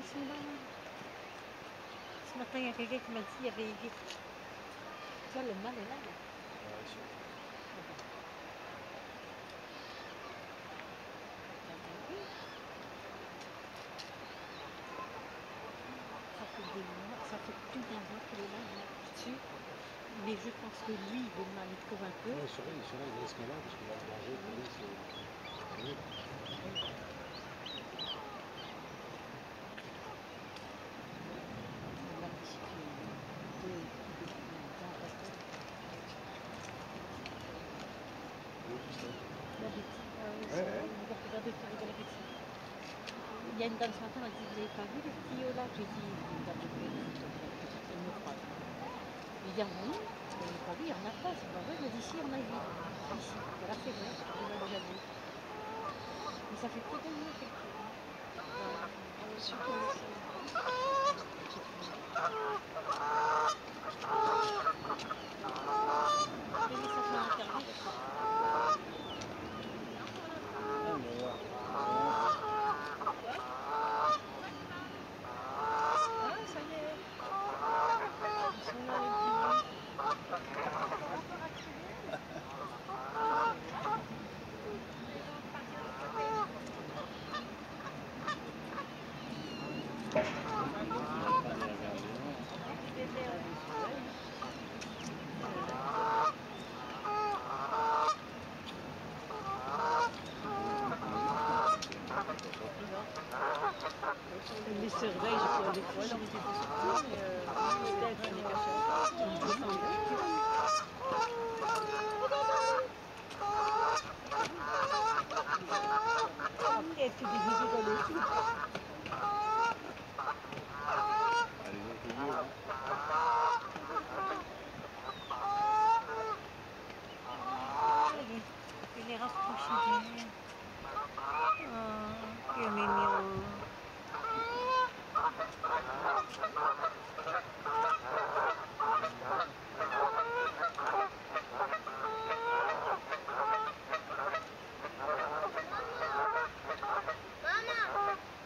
là. Ce matin, il y a quelqu'un qui m'a dit qu'il y avait. Tu vois, le mal est là. là. Sûr. Ça fait plus d'un mois est là, est. Mais je pense que lui, il veut m'en trouve un peu. Ouais, sûrement, sûrement, il reste malin parce qu'il va manger pour lui, c'est. c'est. La discipline. De, de, de, Oui, tout ça. La bêtise. Ouais, ouais. Regardez la bêtise. Il y a une dame ce matin, elle m'a dit, vous n'avez pas vu les petits là J'ai dit, regardez, elle me croit. Je dis, ah non, vous n'avez pas vu, il n'y en a pas, c'est pas vrai. Elle m'a dit, si, on a vu. Ici. Voilà, c'est vrai, on l'a déjà vu. Mais ça fait plus d'un mois qu'elle Voilà. Super. Les messages m'ont interdit. Ah, mais voilà. Ah, ça y est. Ils sont là, les petits. Allez, regardez. Les surveille, je des fois. Sortie, mais euh, des dans le 嗯，救命牛。